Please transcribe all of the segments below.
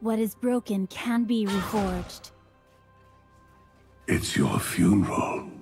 What is broken can be reforged. It's your funeral.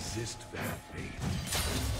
Resist their fate.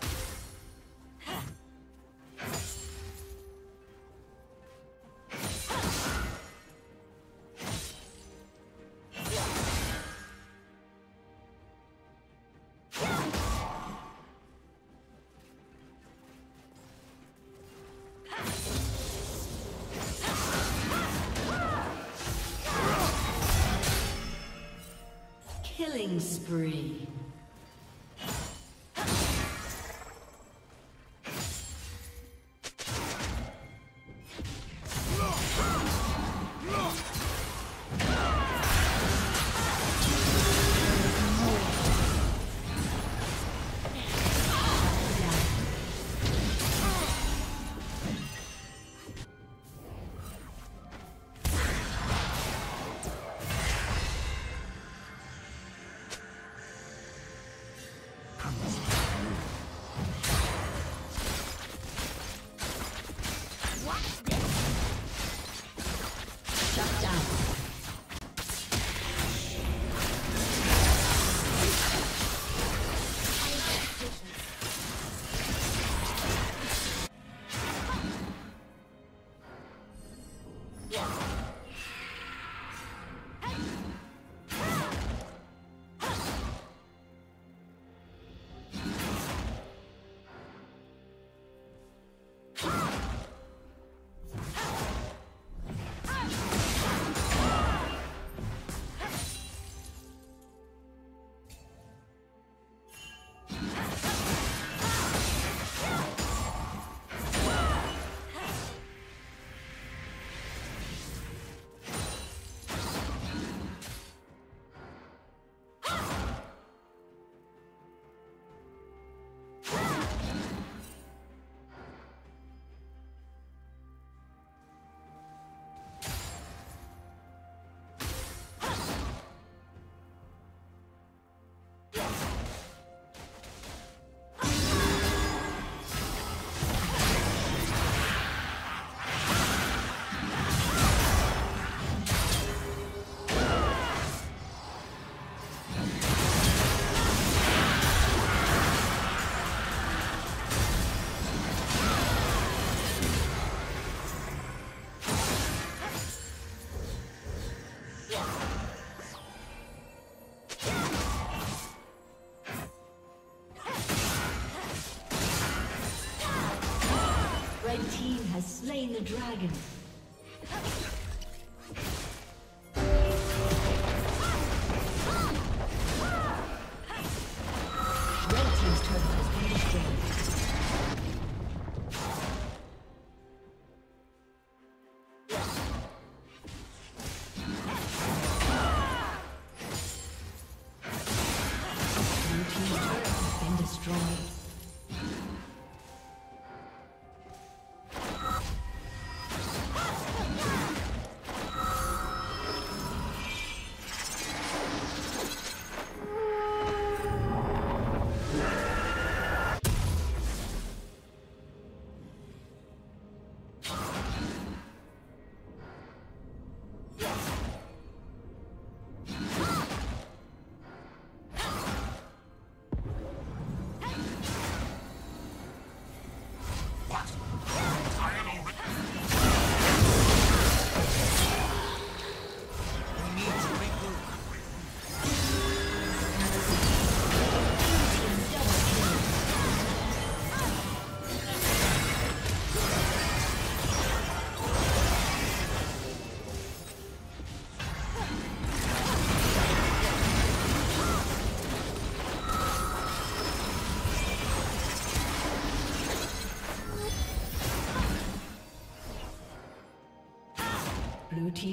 Killing spree. Slain the dragon.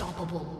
Unstoppable.